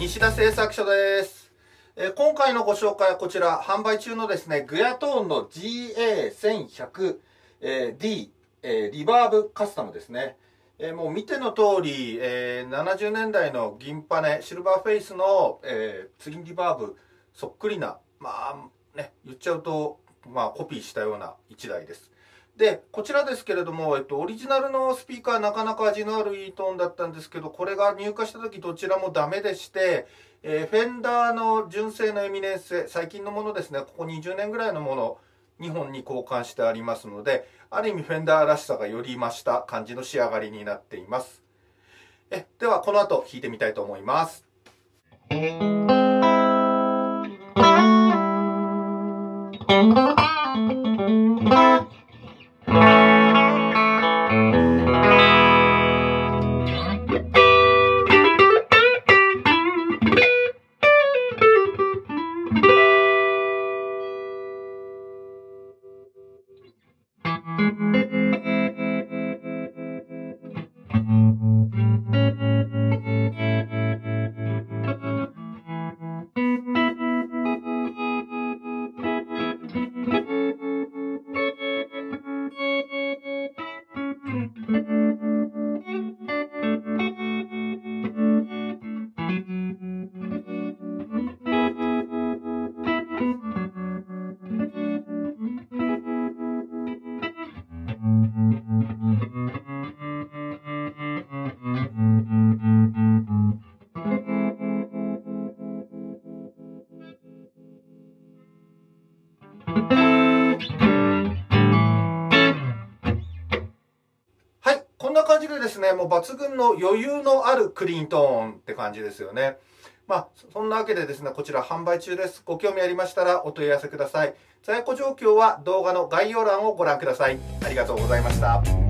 西田製作所です、えー今回のご紹介はこちら販売中のですねグヤトーンの GA1100D、えーえーリバーブカスタムですね、えーもう見ての通り、えー70年代の銀パネシルバーフェイスの、えーツインリバーブそっくりなまあね言っちゃうとまあコピーしたような1台です。でこちらですけれども、えっと、オリジナルのスピーカーなかなか味のあるいいトーンだったんですけどこれが入荷した時どちらもダメでして、えーフェンダーの純正のエミネンス最近のものですねここ20年ぐらいのもの2本に交換してありますのである意味フェンダーらしさがより増した感じの仕上がりになっています。えではこの後弾いてみたいと思います。Mm-hmm. はい、こんな感じでですね、もう抜群の余裕のあるクリーントーンって感じですよね。まあ、そんなわけでですね、こちら販売中です。ご興味ありましたらお問い合わせください。在庫状況は動画の概要欄をご覧ください。ありがとうございました。